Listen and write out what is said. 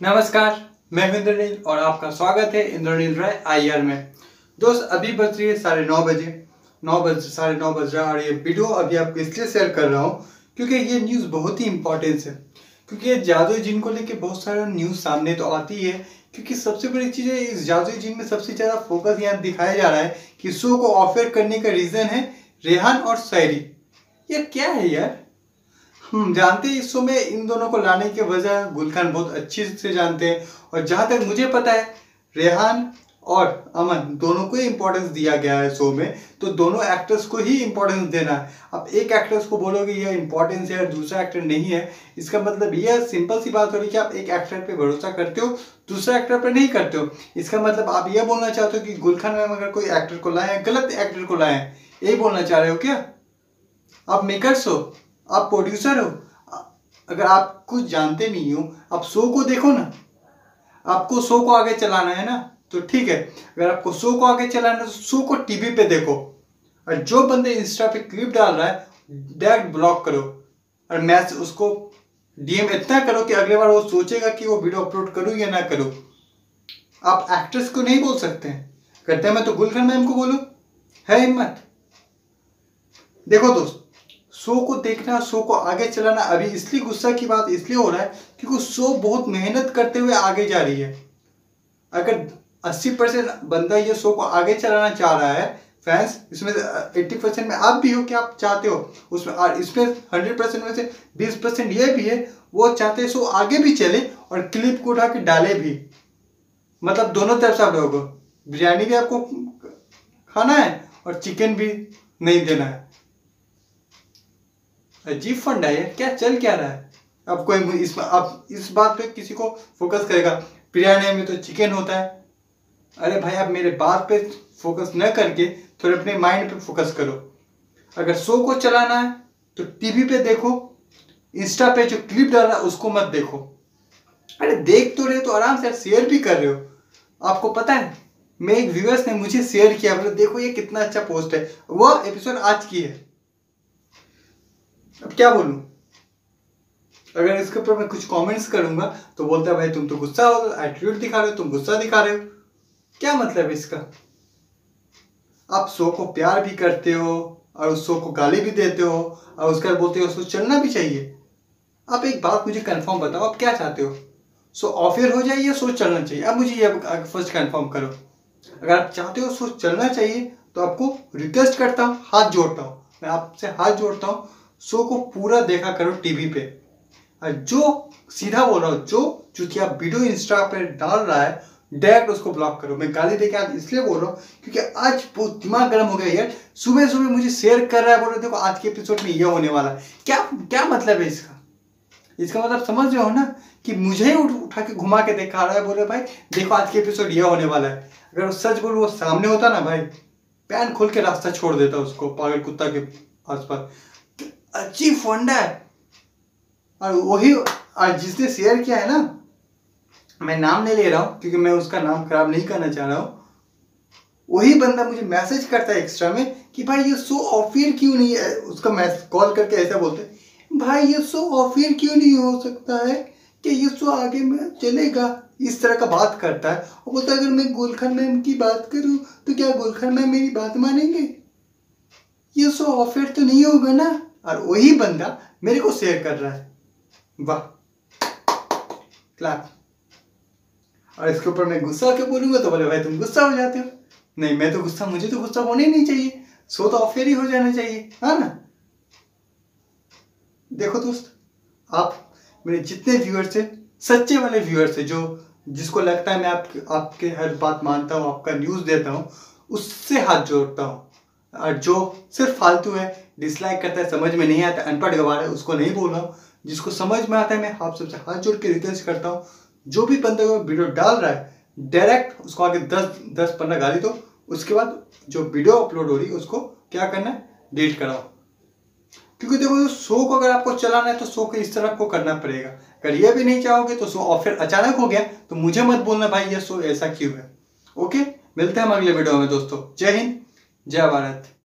नमस्कार, मैं इंद्रनील और आपका स्वागत है इंद्रनील राय आईआर में। दोस्त, अभी बज रही है साढ़े नौ बजे। नौ बज, साढ़े नौ बज रहा है और ये वीडियो अभी आपको इसलिए शेयर कर रहा हूँ क्योंकि ये न्यूज़ बहुत ही इंपॉर्टेंस है। क्योंकि ये जादुई जिन को लेके बहुत सारा न्यूज़ सामने तो आती है, क्योंकि सबसे बड़ी चीज़ है, इस जादुई जिन में सबसे ज़्यादा फोकस यहाँ दिखाया जा रहा है कि शो को ऑफ़र करने का रीज़न है रेहान और शायरी ये क्या है यार? जानते हैं इस शो में इन दोनों को लाने की वजह गुलखान बहुत अच्छी से जानते हैं। और जहाँ तक मुझे पता है, रेहान और अमन दोनों को ही इंपॉर्टेंस दिया गया है शो में तो दोनों एक्टर्स को ही इंपॉर्टेंस देना है। अब एक एक्टर्स को बोलोगे ये इंपॉर्टेंस है और दूसरा एक्टर नहीं है। इसका मतलब यह सिंपल सी बात हो रही है कि आप एक एक्टर पे भरोसा करते हो, दूसरा एक्टर पे नहीं करते हो। इसका मतलब आप ये बोलना चाहते हो कि गुलखान मैम अगर कोई एक्टर को लाए, गलत एक्टर को लाए, यही बोलना चाह रहे हो क्या? आप मेकर्स हो। आप प्रोड्यूसर हो, अगर आप कुछ जानते नहीं हो, आप शो को देखो ना, आपको शो को आगे चलाना है ना तो ठीक है। अगर आपको शो को आगे चलाना है तो शो को टीवी पे देखो। और जो बंदे इंस्टा पे क्लिप डाल रहा है डायरेक्ट ब्लॉक करो। और मैच उसको डीएम इतना करो कि अगले बार वो सोचेगा कि वो वीडियो अपलोड करूँ या ना करूँ। आप एक्ट्रेस को नहीं बोल सकते हैं। करते हैं मैं तो गुलखन मैम को बोलूँ? है हिम्मत? देखो दोस्त शो को देखना, शो को आगे चलाना, अभी इसलिए गुस्सा की बात इसलिए हो रहा है क्योंकि शो बहुत मेहनत करते हुए आगे जा रही है। अगर 80 परसेंट बंदा ये शो को आगे चलाना चाह रहा है, फैंस, इसमें 80 परसेंट में आप भी हो कि आप चाहते हो? उसमें, और इसमें 100 परसेंट में से 20 परसेंट ये भी है, वो चाहते शो आगे भी चले और क्लिप को उठा के डाले भी। मतलब दोनों तरफ़ से आप लोगों को। बिरयानी भी आपको खाना है और चिकन भी नहीं देना है। अजीब फंड है, क्या चल क्या रहा है? अब कोई इस अब इस बात पे किसी को फोकस करेगा। बिरयानी में तो चिकन होता है। अरे भाई, आप मेरे बात पे फोकस न करके थोड़े अपने माइंड पे फोकस करो। अगर शो को चलाना है तो टीवी पे देखो इंस्टा पे जो क्लिप डाल रहा है उसको मत देखो। अरे देख तो रहे तो आराम से शेयर भी कर रहे हो। आपको पता है, मैं एक व्यूअर्स ने मुझे शेयर किया, बोले, देखो ये कितना अच्छा पोस्ट है। वो एपिसोड आज की है। अब क्या बोलूँ? अगर इसके ऊपर मैं कुछ कमेंट्स करूँगा तो बोलता है, भाई, तुम तो गुस्सा हो एटीट्यूड दिखा रहे हो, तुम गुस्सा दिखा रहे हो। क्या मतलब है इसका? आप शो को प्यार भी करते हो, और उस शो को गाली भी देते हो, और उसके बाद बोलते हो, उसको चलना भी चाहिए। आप एक बात मुझे कंफर्म बताओ, आप क्या चाहते हो? सो ऑफियर हो जाए या शो चलना चाहिए? अब मुझे ये फ़र्स्ट कंफर्म करो। अगर आप चाहते हो शो चलना चाहिए तो आपको रिक्वेस्ट करता हूँ, हाथ जोड़ता हूँ। मैं आपसे हाथ जोड़ता हूँ शो को पूरा देखा करो टीवी पे। और जो सीधा बोल रहा हूँ जो चूतिया वीडियो इंस्टा पे डाल रहा है डायरेक्ट उसको ब्लॉक करो। मैं गाली देके आज इसलिए बोल रहा हूँ क्योंकि आज बहुत दिमाग गर्म हो गया यार। सुबह सुबह मुझे शेयर कर रहा है बोल रहे देखो आज के एपिसोड में ये होने वाला है। क्या क्या मतलब है इसका? इसका मतलब समझ रहे हो ना कि मुझे ही उठ, उठा के घुमा के देखा रहा है बोले भाई देखो आज के एपिसोड ये होने वाला है। अगर वो सच बोल वो सामने होता ना भाई पैन खोल के रास्ता छोड़ देता उसको पागल कुत्ता के आसपास। अच्छी फंड है और वही, और जिसने शेयर किया है ना, मैं नाम नहीं ले रहा हूँ, क्योंकि मैं उसका नाम खराब नहीं करना चाह रहा हूँ। वही बंदा मुझे मैसेज करता है एक्स्ट्रा में कि भाई ये शो ऑफियर क्यों नहीं है? उसका मैसेज कॉल करके ऐसा बोलते भाई ये शो ऑफियर क्यों नहीं हो सकता है कि ये शो आगे में चलेगा? इस तरह का बात करता है। और बोलता है, अगर मैं गुलखन मैम की बात करूँ तो क्या गुलखन मैम मेरी बात मानेंगे? ये शो ऑफियर तो नहीं होगा ना? और वही बंदा मेरे को शेयर कर रहा है। वाह। क्लैप और इसके ऊपर मैं गुस्सा क्यों बोलूँगा तो बोले भाई तुम गुस्सा हो जाते हो? नहीं मैं तो गुस्सा मुझे तो गुस्सा होने ही नहीं चाहिए। सो तो ऑफेयर ही हो जाना चाहिए है ना? देखो दोस्त आप मेरे जितने व्यूअर्स है सच्चे वाले व्यूअर्स है जो जिसको लगता है मैं आप, आपके हर बात मानता हूँ आपका न्यूज़ देता हूँ उससे हाथ जोड़ता हूँ। और जो सिर्फ़ फालतू है डिसलाइक करता है, समझ में नहीं आता, अनपढ़ गवार है, उसको नहीं बोल रहा हूँ। जिसको समझ में आता है, मैं आप सबसे हाथ जोड़ के रिक्वेस्ट करता हूँ। जो भी बंदा वीडियो डाल रहा है डायरेक्ट उसको आगे दस दस, पंद्रह गाली दो। उसके बाद जो वीडियो अपलोड हो रही है, उसको क्या करना है? डिलीट कराओ। क्योंकि देखो शो को अगर आपको चलाना है तो शो को इस तरह को करना पड़ेगा। अगर ये भी नहीं चाहोगे तो शो और फिर अचानक हो गया तो मुझे मत बोलना, भाई, ये शो ऐसा क्यों है? ओके मिलते हैं हम अगले वीडियो में, दोस्तों। जय हिंद, जय भारत।